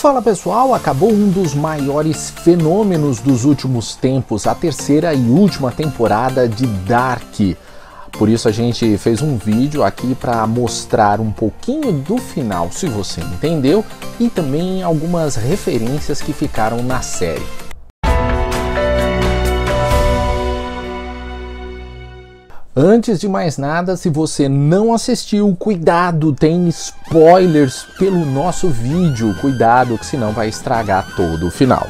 Fala pessoal, acabou um dos maiores fenômenos dos últimos tempos, a terceira e última temporada de Dark. Por isso a gente fez um vídeo aqui para mostrar um pouquinho do final, se você entendeu, e também algumas referências que ficaram na série. Antes de mais nada, se você não assistiu, cuidado, tem spoilers pelo nosso vídeo. Cuidado, que senão vai estragar todo o final.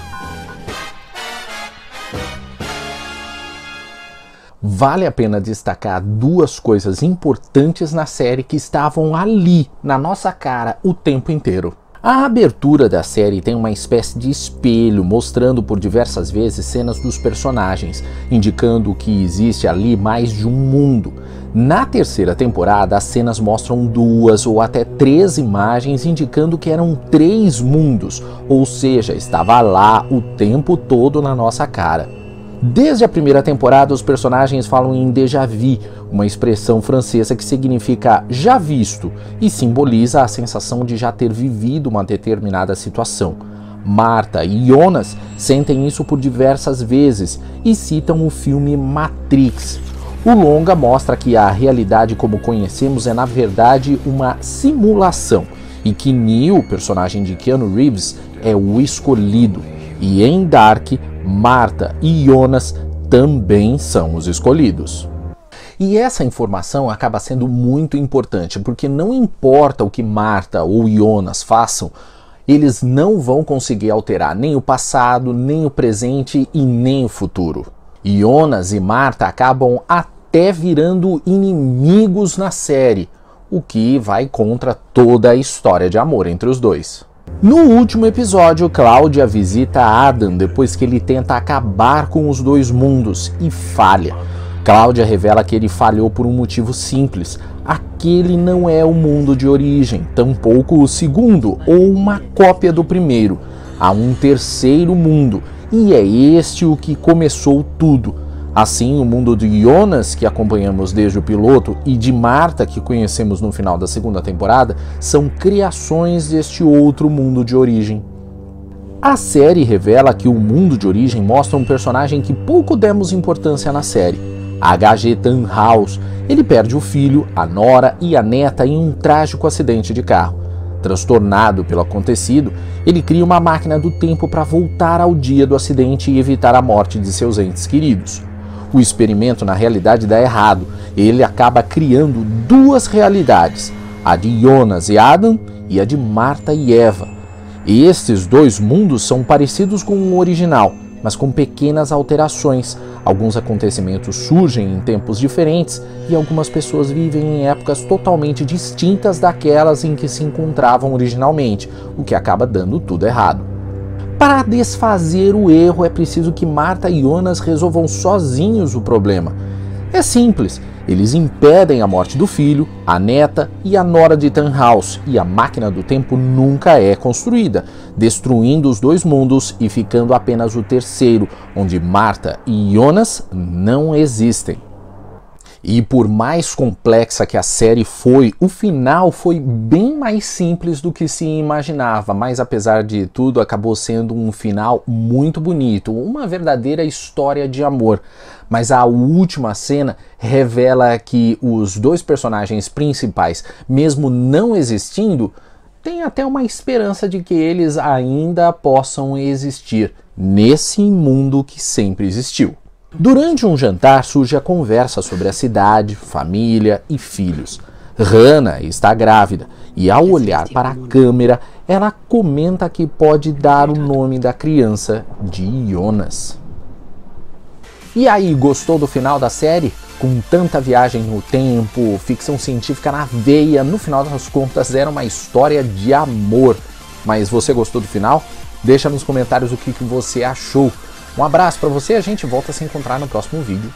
Vale a pena destacar duas coisas importantes na série que estavam ali, na nossa cara, o tempo inteiro. A abertura da série tem uma espécie de espelho mostrando por diversas vezes cenas dos personagens, indicando que existe ali mais de um mundo. Na terceira temporada, as cenas mostram duas ou até três imagens indicando que eram três mundos, ou seja, estava lá o tempo todo na nossa cara. Desde a primeira temporada, os personagens falam em déjà vu, uma expressão francesa que significa já visto e simboliza a sensação de já ter vivido uma determinada situação. Marta e Jonas sentem isso por diversas vezes e citam o filme Matrix. O longa mostra que a realidade como conhecemos é na verdade uma simulação e que Neo, personagem de Keanu Reeves, é o escolhido. E em Dark, Marta e Jonas também são os escolhidos. E essa informação acaba sendo muito importante, porque não importa o que Marta ou Jonas façam, eles não vão conseguir alterar nem o passado, nem o presente e nem o futuro. Jonas e Marta acabam até virando inimigos na série, o que vai contra toda a história de amor entre os dois. No último episódio, Cláudia visita Adam depois que ele tenta acabar com os dois mundos e falha. Cláudia revela que ele falhou por um motivo simples. Aquele não é o mundo de origem, tampouco o segundo ou uma cópia do primeiro. Há um terceiro mundo e é este o que começou tudo Assim, o mundo de Jonas, que acompanhamos desde o piloto, e de Marta, que conhecemos no final da segunda temporada, são criações deste outro mundo de origem. A série revela que o mundo de origem mostra um personagem que pouco demos importância na série, H.G. Tannhaus. Ele perde o filho, a nora e a neta em um trágico acidente de carro. Transtornado pelo acontecido, ele cria uma máquina do tempo para voltar ao dia do acidente e evitar a morte de seus entes queridos o experimento na realidade dá errado. Ele acaba criando duas realidades, a de Jonas e Adam e a de Marta e Eva. E estes dois mundos são parecidos com o original, mas com pequenas alterações. Alguns acontecimentos surgem em tempos diferentes e algumas pessoas vivem em épocas totalmente distintas daquelas em que se encontravam originalmente, o que acaba dando tudo errado. Para desfazer o erro, é preciso que Marta e Jonas resolvam sozinhos o problema. É simples, eles impedem a morte do filho, a neta e a nora de Tannhaus, e a máquina do tempo nunca é construída, destruindo os dois mundos e ficando apenas o terceiro, onde Marta e Jonas não existem. E por mais complexa que a série foi, o final foi bem mais simples do que se imaginava, mas apesar de tudo, acabou sendo um final muito bonito, uma verdadeira história de amor. Mas a última cena revela que os dois personagens principais, mesmo não existindo, têm até uma esperança de que eles ainda possam existir nesse mundo que sempre existiu. Durante um jantar surge a conversa sobre a cidade, família e filhos. Rana está grávida e, ao olhar para a câmera, ela comenta que pode dar o nome da criança de Jonas. E aí, gostou do final da série? Com tanta viagem no tempo, ficção científica na veia, no final das contas era uma história de amor. Mas você gostou do final? Deixa nos comentários o que, que você achou. Um abraço para você, a gente volta a se encontrar no próximo vídeo.